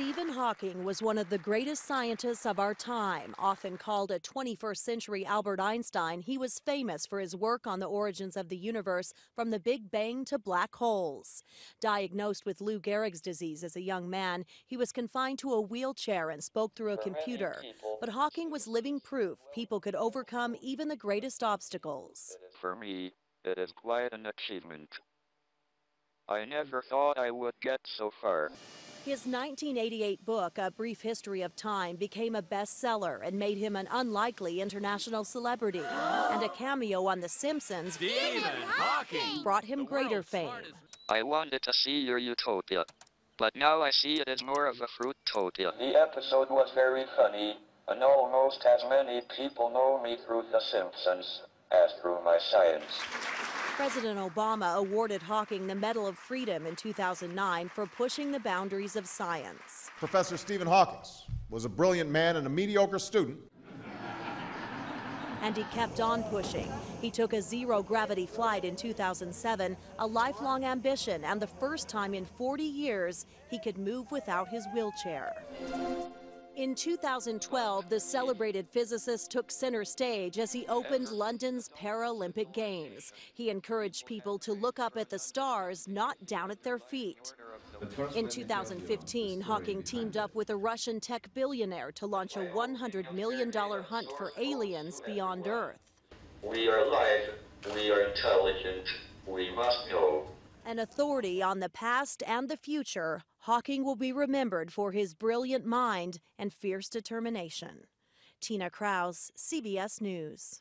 Stephen Hawking was one of the greatest scientists of our time. Often called a 21st century Albert Einstein, he was famous for his work on the origins of the universe from the Big Bang to black holes. Diagnosed with Lou Gehrig's disease as a young man, he was confined to a wheelchair and spoke through a computer. But Hawking was living proof people could overcome even the greatest obstacles. For me, it is quite an achievement. I never thought I would get so far. His 1988 book, A Brief History of Time, became a bestseller and made him an unlikely international celebrity. and a cameo on The Simpsons Stephen Hawking brought him greater fame. I wanted to see your utopia, but now I see it as more of a fruitopia. The episode was very funny, and almost as many people know me through The Simpsons as through my science. President Obama awarded Hawking the Medal of Freedom in 2009 for pushing the boundaries of science. Professor Stephen Hawking was a brilliant man and a mediocre student. And he kept on pushing. He took a zero gravity flight in 2007, a lifelong ambition, and the first time in 40 years he could move without his wheelchair. In 2012, the celebrated physicist took center stage as he opened London's Paralympic Games. He encouraged people to look up at the stars, not down at their feet. In 2015, Hawking teamed up with a Russian tech billionaire to launch a $100 million hunt for aliens beyond Earth. We are alive, we are intelligent, we must know. An authority on the past and the future, Hawking will be remembered for his brilliant mind and fierce determination. Tina Kraus, CBS News.